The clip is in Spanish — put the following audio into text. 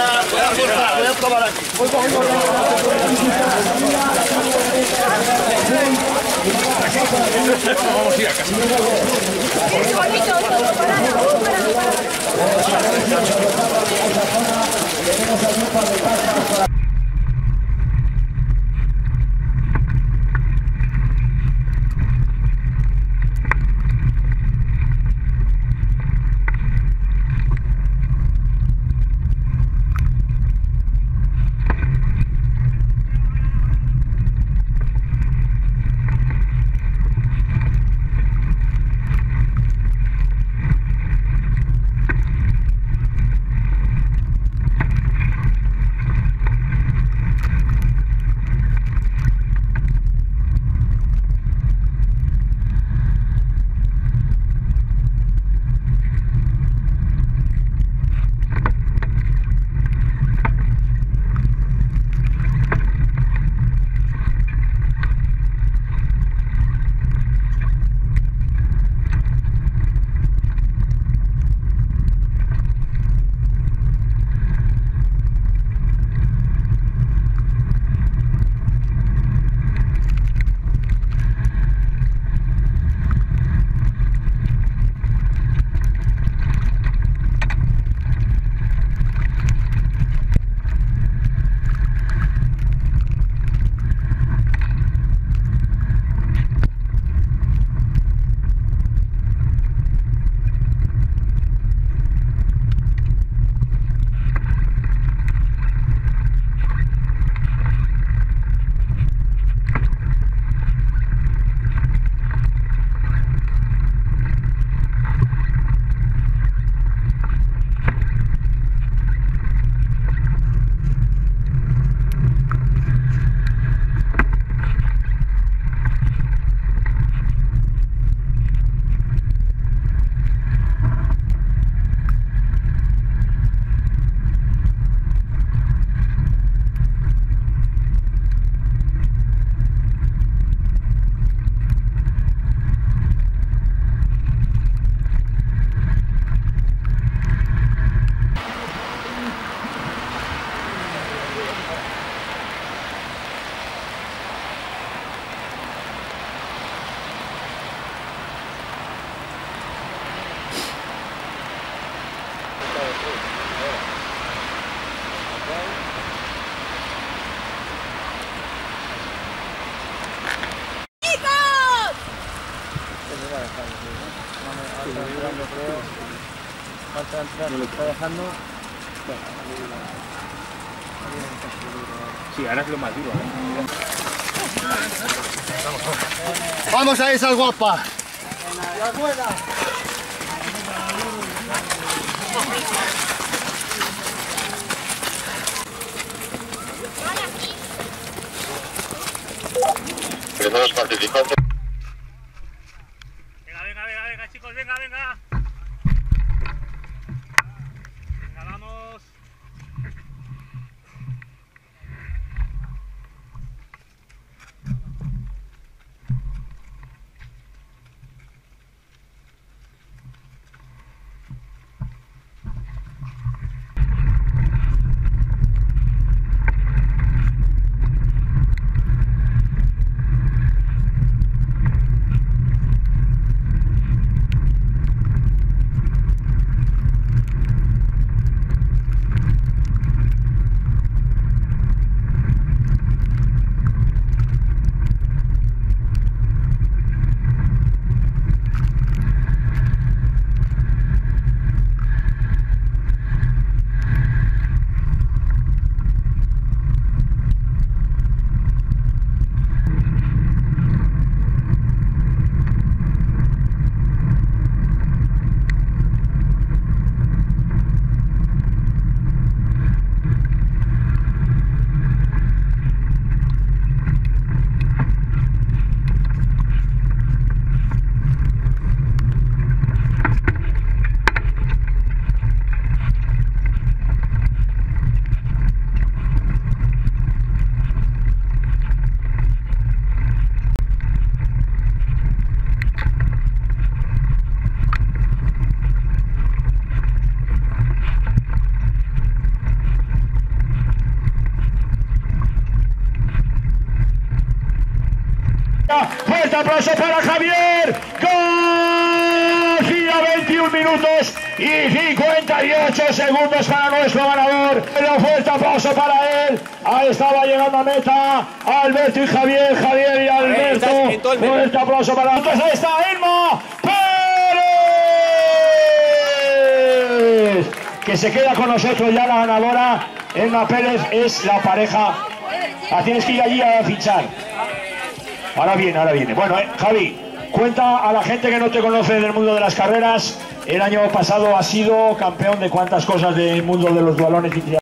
a, voy a, a aquí. Es bonito todo, parado, parado, parado. Sí, ahora es lo más duro. ¿eh? Vamos a esas guapas. Primeros participantes. Venga, venga, venga, venga, chicos, venga. Venga, aplauso para Javier García, 21 minutos y 58 segundos para nuestro ganador. Un fuerte aplauso para él. Ahí estaba llegando a meta Alberto y Javier, Javier y Alberto. Fuerte aplauso para Entonces ahí está Irma Pérez, que se queda con nosotros ya la ganadora. Irma Pérez es la pareja. La tienes que ir allí a fichar. Ahora viene, ahora viene. Bueno, eh, Javi, cuenta a la gente que no te conoce del mundo de las carreras. El año pasado has sido campeón de cuántas cosas del mundo de los balones y